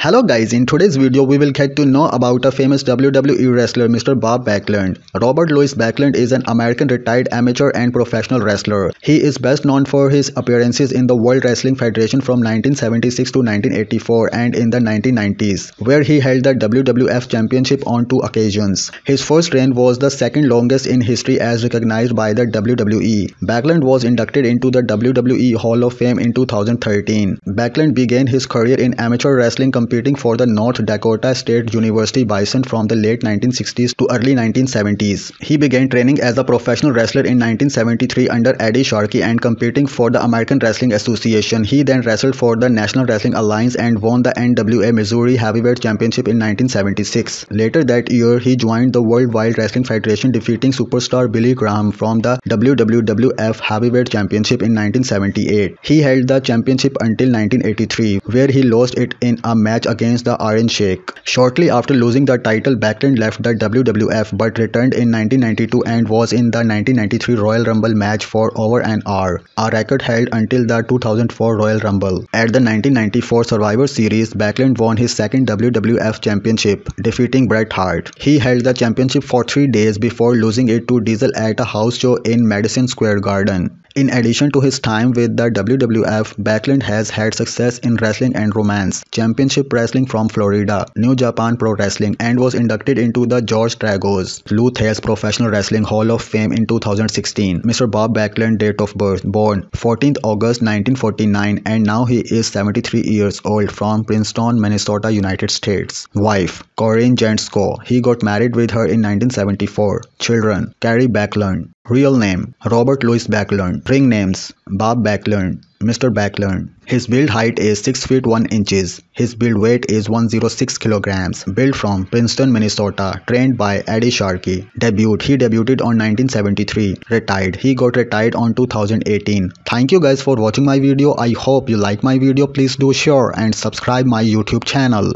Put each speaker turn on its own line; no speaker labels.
Hello guys, in today's video we will get to know about a famous WWE wrestler Mr. Bob Backlund. Robert Louis Backlund is an American retired amateur and professional wrestler. He is best known for his appearances in the World Wrestling Federation from 1976 to 1984 and in the 1990s, where he held the WWF Championship on two occasions. His first reign was the second longest in history as recognized by the WWE. Backlund was inducted into the WWE Hall of Fame in 2013. Backlund began his career in amateur wrestling competing for the North Dakota State University Bison from the late 1960s to early 1970s. He began training as a professional wrestler in 1973 under Eddie Sharkey and competing for the American Wrestling Association. He then wrestled for the National Wrestling Alliance and won the NWA Missouri Heavyweight Championship in 1976. Later that year, he joined the World Wide Wrestling Federation defeating superstar Billy Graham from the WWF Heavyweight Championship in 1978. He held the championship until 1983 where he lost it in a match match against the Iron Sheik. Shortly after losing the title, Backlund left the WWF but returned in 1992 and was in the 1993 Royal Rumble match for over an hour, a record held until the 2004 Royal Rumble. At the 1994 Survivor Series, Backlund won his second WWF Championship, defeating Bret Hart. He held the championship for three days before losing it to Diesel at a house show in Madison Square Garden. In addition to his time with the WWF, Backlund has had success in wrestling and romance, championship wrestling from Florida, New Japan Pro Wrestling, and was inducted into the George Tragos Lou Thesz Professional Wrestling Hall of Fame in 2016. Mr. Bob Backlund date of birth, born 14th August 1949 and now he is 73 years old from Princeton, Minnesota, United States. Wife, Corinne Jentsko. He got married with her in 1974. Children, Carrie Backlund. Real name Robert Louis Backlund. Ring names Bob Backlund, Mr. Backlund. His build height is 6 feet 1 inches. His build weight is 106 kilograms. Built from Princeton, Minnesota. Trained by Eddie Sharkey. Debut. He debuted on 1973. Retired. He got retired on 2018. Thank you guys for watching my video. I hope you like my video. Please do share and subscribe my YouTube channel.